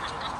Ha ha ha!